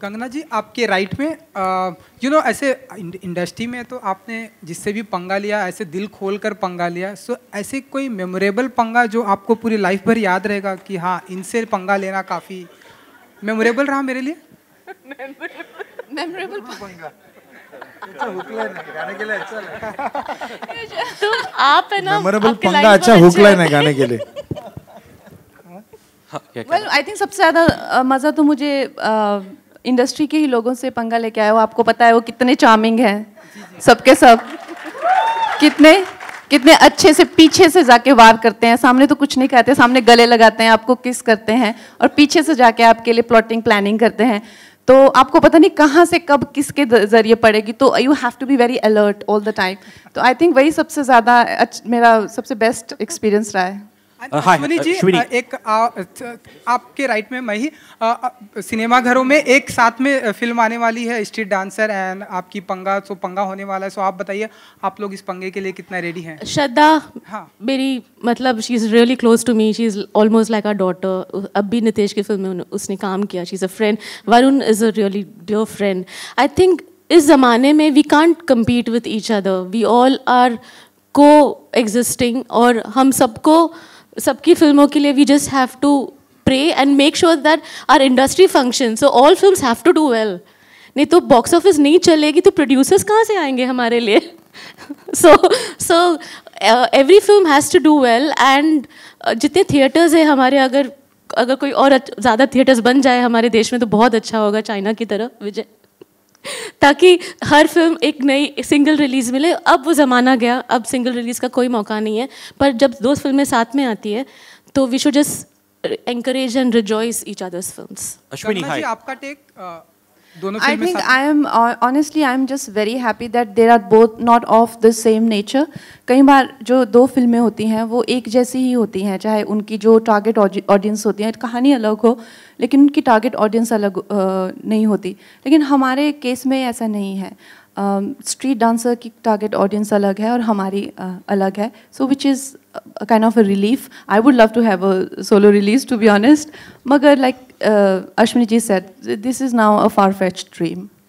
कंगना जी आपके राइट में you no ऐसे इंडस्ट्री में तो आपने जिससे भी पंगा लिया ऐसे दिल खोल कर पंगा लिया सो ऐसे कोई मेमोरेबल पंगा जो आपको पूरी लाइफ भर याद रहेगा कि हाँ इनसे पंगा लेना काफ़ी मेमोरेबल रहा मेरे लिए? मेमोरेबल पंगा। तो आप है ना मेमोरेबल पंगा अच्छा हुक लाइन है गाने के लिए। वेल आई थिंक सबसे ज़्यादा uh, मज़ा तो मुझे इंडस्ट्री के ही लोगों से पंगा लेके आया वो आपको पता है वो कितने चार्मिंग हैं? सबके सब। कितने कितने अच्छे से पीछे से जाके वार करते हैं। सामने तो कुछ नहीं कहते, सामने गले लगाते हैं, आपको किस करते हैं? और पीछे से जाके आपके लिए प्लॉटिंग प्लानिंग करते हैं। तो आपको पता नहीं कहाँ से कब किसके ज़रिए पड़ेगी। तो you have to be very alert all the time तो आई थिंक वही सबसे ज़्यादा मेरा सबसे बेस्ट एक्सपीरियंस रहा है। अश्विनी uh, जी Shwini. uh, एक uh, त- आपके राइट में मैं ही uh, uh, सिनेमा घरों में एक साथ में uh, फ़िल्म आने वाली है स्ट्रीट डांसर एंड आपकी पंगा सो पंगा होने वाला है। सो आप बताइए आप लोग इस पंगे के लिए कितना रेडी हैं? श्रद्धा हाँ। मेरी मतलब she is really close to me she is almost like our daughter अब भी नितेश की फ़िल्म में उसने काम किया. She is a friend Varun is a really dear friend I think इस ज़माने में we can't compete with each other we all are coexisting और हम सबको सबकी फ़िल्मों के लिए we just have to pray and make sure that our industry function so all film have to do well नहीं तो बॉक्स ऑफ़िस नहीं चलेगी तो प्रोड्यूसर्स कहाँ से आएँगे हमारे लिए? So so every film has to do well and जितने थिएटर्स हैं हमारे, अगर अगर कोई और ज़्यादा थिएटर्स बन जाए हमारे देश में तो बहुत अच्छा होगा चाइना की तरह विजय। ताकि हर फ़िल्म एक नई सिंगल रिलीज़ मिले अब वो ज़माना गया अब सिंगल रिलीज़ का कोई मौका नहीं है पर जब दो फ़िल्में साथ में आती है तो we should just encourage and rejoice each others films. Ashwini, Kangana hi. आपका टेक I फ़िल्में think साथ- I am uh, honestly I am just very happy that they are both not of the same nature. कई बार जो दो फ़िल्में होती हैं वो एक जैसी ही होती हैं चाहे उनकी जो टारगेट ऑडियंस होती है कहानी अलग हो लेकिन उनकी टारगेट ऑडियंस अलग uh, नहीं होती। लेकिन हमारे केस में ऐसा नहीं है। स्ट्रीट uh, डांसर की टारगेट ऑडियंस अलग है और हमारी uh, अलग है। So which is kind of a relief I would love to have a solo release to be honest मगर like uh, Ashwini ji said, this is now a far-fetched dream.